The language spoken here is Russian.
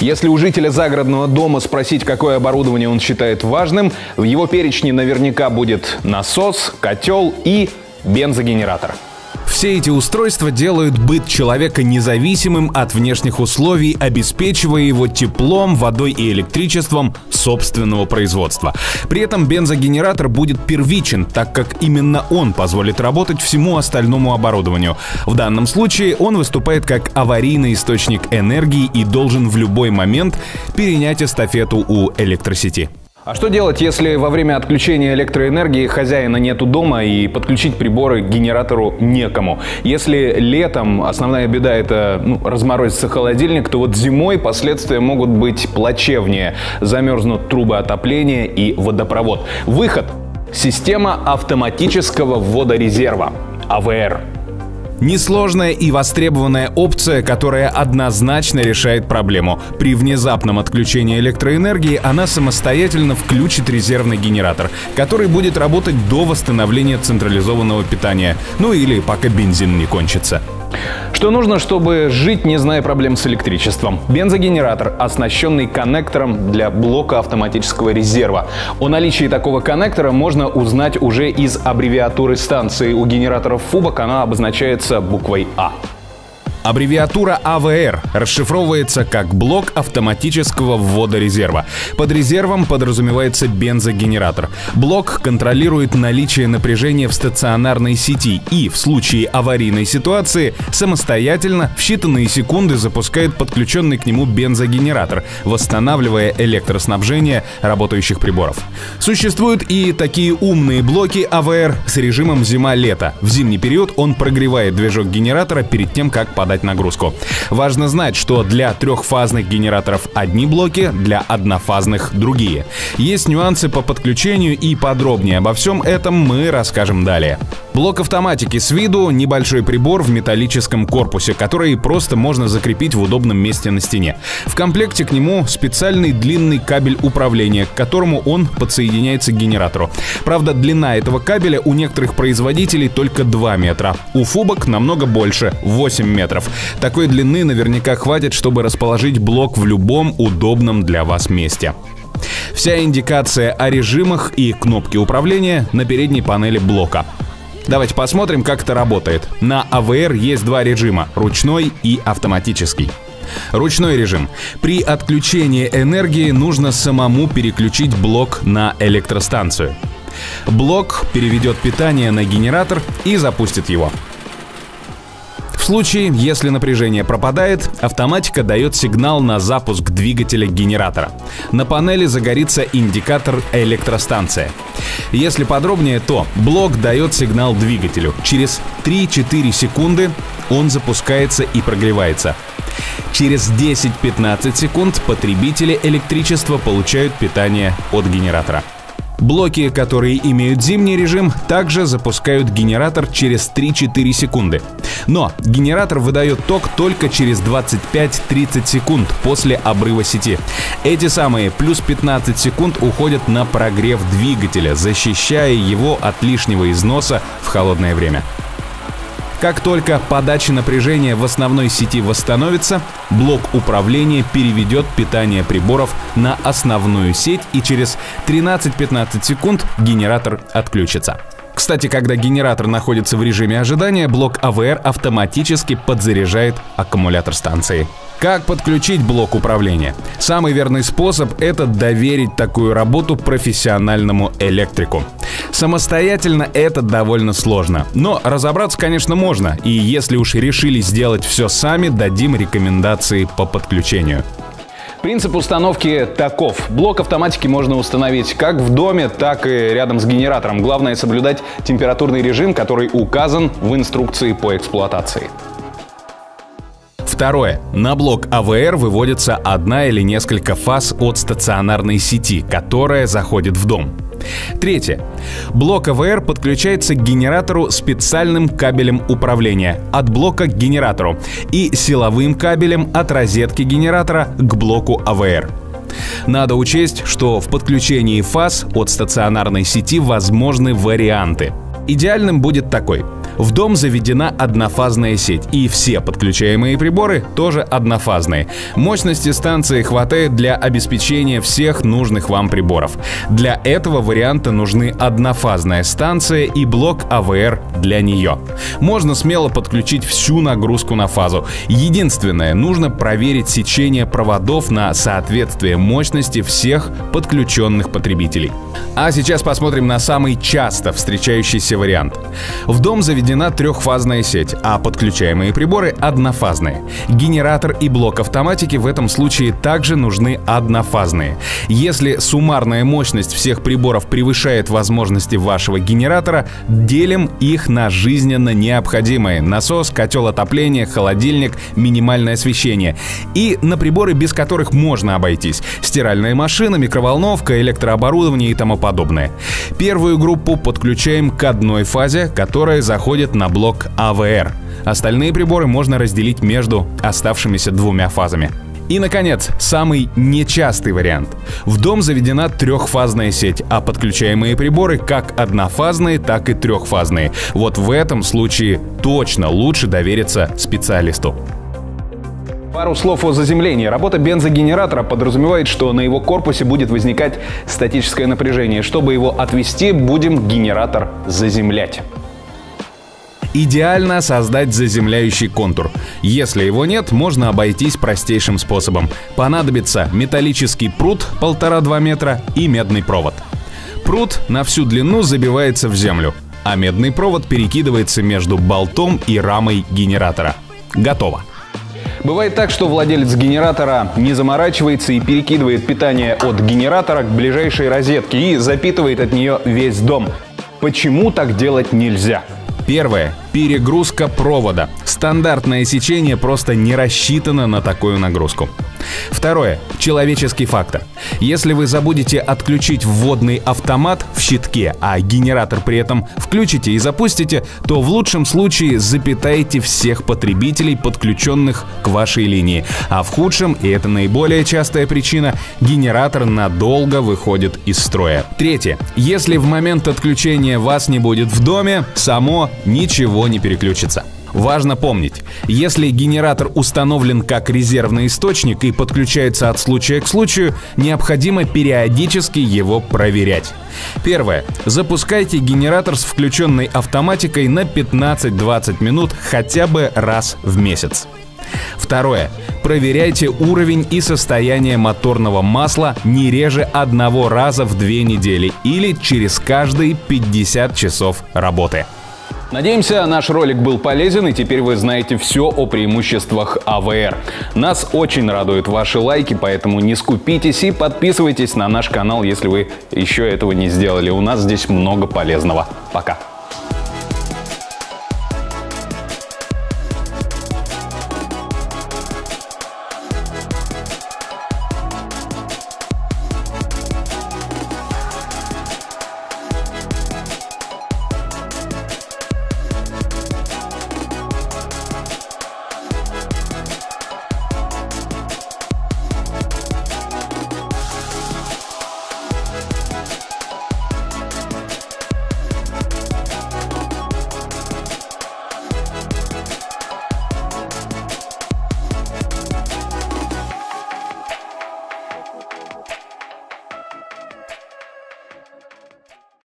Если у жителя загородного дома спросить, какое оборудование он считает важным, в его перечне наверняка будет насос, котел и бензогенератор. Все эти устройства делают быт человека независимым от внешних условий, обеспечивая его теплом, водой и электричеством собственного производства. При этом бензогенератор будет первичен, так как именно он позволит работать всему остальному оборудованию. В данном случае он выступает как аварийный источник энергии и должен в любой момент перенять эстафету у электросети. А что делать, если во время отключения электроэнергии хозяина нету дома и подключить приборы к генератору некому? Если летом основная беда это ну, разморозится холодильник, то вот зимой последствия могут быть плачевнее. Замерзнут трубы отопления и водопровод. Выход – система автоматического ввода резерва – АВР. Несложная и востребованная опция, которая однозначно решает проблему. При внезапном отключении электроэнергии она самостоятельно включит резервный генератор, который будет работать до восстановления централизованного питания, ну или пока бензин не кончится. Что нужно, чтобы жить, не зная проблем с электричеством? Бензогенератор, оснащенный коннектором для блока автоматического резерва. О наличии такого коннектора можно узнать уже из аббревиатуры станции. У генераторов ФУБОК она обозначается буквой А. Аббревиатура АВР расшифровывается как блок автоматического ввода резерва. Под резервом подразумевается бензогенератор. Блок контролирует наличие напряжения в стационарной сети и в случае аварийной ситуации самостоятельно в считанные секунды запускает подключенный к нему бензогенератор, восстанавливая электроснабжение работающих приборов. Существуют и такие умные блоки АВР с режимом зима-лето. В зимний период он прогревает движок генератора перед тем, как подать подать нагрузку. Важно знать, что для трехфазных генераторов одни блоки, для однофазных другие. Есть нюансы по подключению и подробнее обо всем этом мы расскажем далее. Блок автоматики с виду — небольшой прибор в металлическом корпусе, который просто можно закрепить в удобном месте на стене. В комплекте к нему специальный длинный кабель управления, к которому он подсоединяется к генератору. Правда, длина этого кабеля у некоторых производителей только 2 метра. У фубок намного больше — 8 метров. Такой длины наверняка хватит, чтобы расположить блок в любом удобном для вас месте. Вся индикация о режимах и кнопки управления на передней панели блока. Давайте посмотрим, как это работает. На АВР есть два режима — ручной и автоматический. Ручной режим. При отключении энергии нужно самому переключить блок на электростанцию. Блок переведет питание на генератор и запустит его случае, если напряжение пропадает, автоматика дает сигнал на запуск двигателя генератора. На панели загорится индикатор электростанция. Если подробнее, то блок дает сигнал двигателю. Через 3-4 секунды он запускается и прогревается. Через 10-15 секунд потребители электричества получают питание от генератора. Блоки, которые имеют зимний режим, также запускают генератор через 3-4 секунды. Но генератор выдает ток только через 25-30 секунд после обрыва сети. Эти самые плюс 15 секунд уходят на прогрев двигателя, защищая его от лишнего износа в холодное время. Как только подача напряжения в основной сети восстановится, блок управления переведет питание приборов на основную сеть и через 13-15 секунд генератор отключится. Кстати, когда генератор находится в режиме ожидания, блок АВР автоматически подзаряжает аккумулятор станции. Как подключить блок управления? Самый верный способ — это доверить такую работу профессиональному электрику. Самостоятельно это довольно сложно. Но разобраться, конечно, можно. И если уж решили сделать все сами, дадим рекомендации по подключению. Принцип установки таков. Блок автоматики можно установить как в доме, так и рядом с генератором. Главное соблюдать температурный режим, который указан в инструкции по эксплуатации. Второе. На блок АВР выводится одна или несколько фаз от стационарной сети, которая заходит в дом. Третье. Блок АВР подключается к генератору специальным кабелем управления от блока к генератору и силовым кабелем от розетки генератора к блоку АВР. Надо учесть, что в подключении фаз от стационарной сети возможны варианты. Идеальным будет такой. В дом заведена однофазная сеть, и все подключаемые приборы тоже однофазные. Мощности станции хватает для обеспечения всех нужных вам приборов. Для этого варианта нужны однофазная станция и блок АВР для нее. Можно смело подключить всю нагрузку на фазу. Единственное, нужно проверить сечение проводов на соответствие мощности всех подключенных потребителей. А сейчас посмотрим на самый часто встречающийся вариант. В дом заведена трехфазная сеть, а подключаемые приборы однофазные. Генератор и блок автоматики в этом случае также нужны однофазные. Если суммарная мощность всех приборов превышает возможности вашего генератора, делим их на жизненно необходимые. Насос, котел отопления, холодильник, минимальное освещение. И на приборы, без которых можно обойтись. Стиральная машина, микроволновка, электрооборудование и тому подобное. Первую группу подключаем к одной фазе, которая заходит на блок АВР. Остальные приборы можно разделить между оставшимися двумя фазами. И, наконец, самый нечастый вариант. В дом заведена трехфазная сеть, а подключаемые приборы как однофазные, так и трехфазные. Вот в этом случае точно лучше довериться специалисту. Пару слов о заземлении. Работа бензогенератора подразумевает, что на его корпусе будет возникать статическое напряжение. Чтобы его отвести, будем генератор заземлять. Идеально создать заземляющий контур. Если его нет, можно обойтись простейшим способом. Понадобится металлический прут 1,5-2 метра и медный провод. Прут на всю длину забивается в землю, а медный провод перекидывается между болтом и рамой генератора. Готово. Бывает так, что владелец генератора не заморачивается и перекидывает питание от генератора к ближайшей розетке и запитывает от нее весь дом. Почему так делать нельзя? Первое. Перегрузка провода. Стандартное сечение просто не рассчитано на такую нагрузку. Второе. Человеческий фактор. Если вы забудете отключить вводный автомат в щитке, а генератор при этом включите и запустите, то в лучшем случае запитаете всех потребителей, подключенных к вашей линии. А в худшем, и это наиболее частая причина, генератор надолго выходит из строя. Третье. Если в момент отключения вас не будет в доме, само ничего не переключится. Важно помнить, если генератор установлен как резервный источник и подключается от случая к случаю, необходимо периодически его проверять. Первое. Запускайте генератор с включенной автоматикой на 15-20 минут хотя бы раз в месяц. Второе. Проверяйте уровень и состояние моторного масла не реже одного раза в две недели или через каждые 50 часов работы. Надеемся, наш ролик был полезен и теперь вы знаете все о преимуществах АВР. Нас очень радуют ваши лайки, поэтому не скупитесь и подписывайтесь на наш канал, если вы еще этого не сделали. У нас здесь много полезного. Пока!